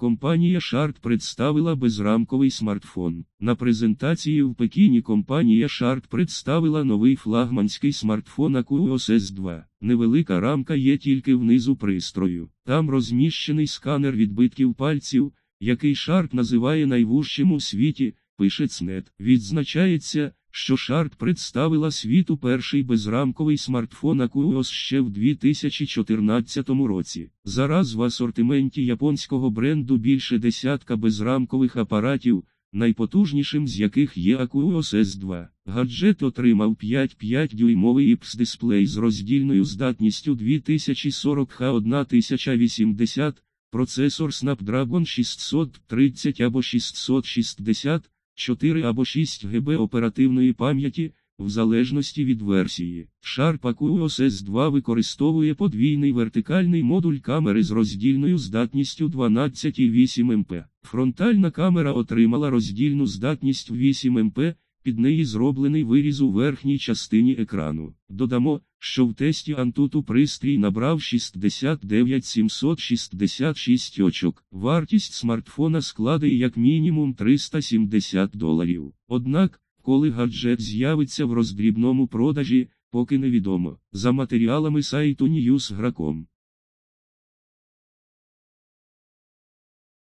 Компанія Sharp представила безрамковий смартфон. На презентації в Пекіні компанія Sharp представила новий флагманський смартфон Acuos S2. Невелика рамка є тільки внизу пристрою. Там розміщений сканер відбитків пальців, який Sharp називає найвужчим у світі, пише ЦНЕТ. Відзначається, що Sharp представила світу перший безрамковий смартфон Acuos ще в 2014 році. Зараз в асортименті японського бренду більше десятка безрамкових апаратів, найпотужнішим з яких є Acuos S2. Гаджет отримав 5,5 дюймовий IPS дисплей з роздільною здатністю 2040 х 1080, процесор Snapdragon 630 або 660, 4 або 6 ГБ оперативної пам'яті, в залежності від версії. Sharp Acuos S2 використовує подвійний вертикальний модуль камери з роздільною здатністю 12,8 МП. Фронтальна камера отримала роздільну здатність 8 МП, під неї зроблений виріз у верхній частині екрану. Додамо, що в тесті Антуту пристрій набрав 69766 очок. Вартість смартфона складе як мінімум 370 доларів. Однак, коли гаджет з'явиться в роздрібному продажі, поки невідомо. За матеріалами сайту Newsgra.com.